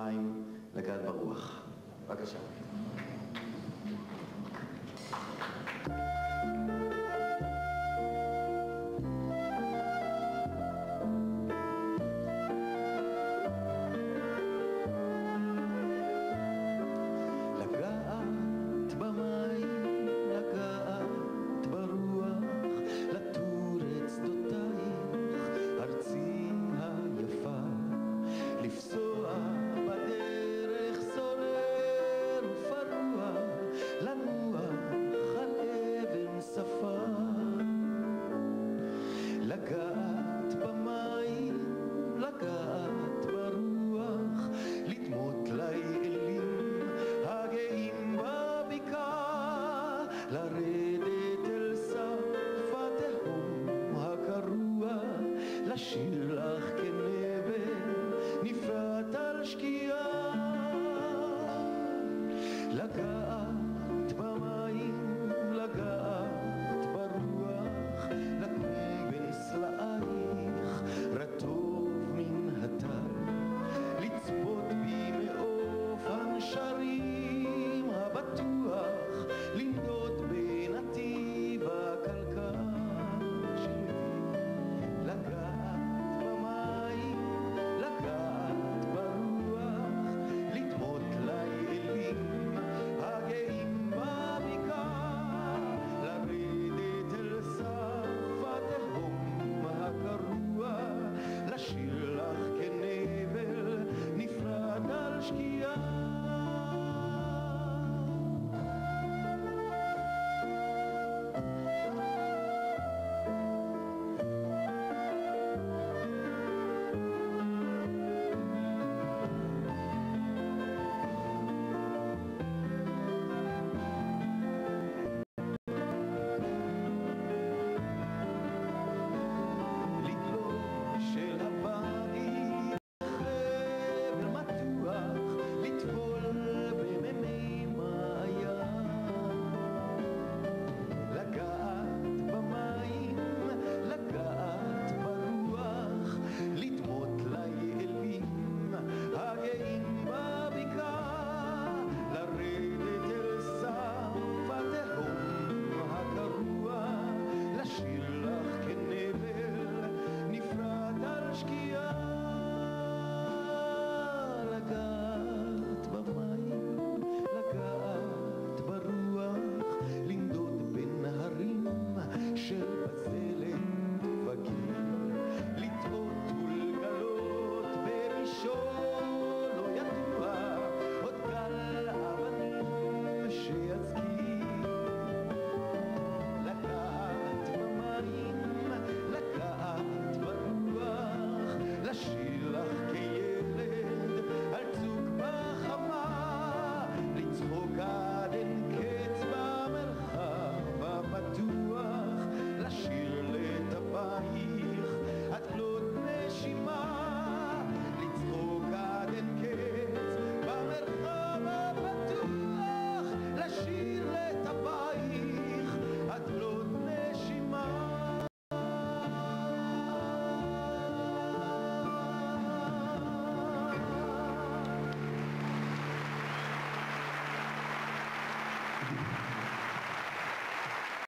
במים, לגעת ברוח. בבקשה. la rede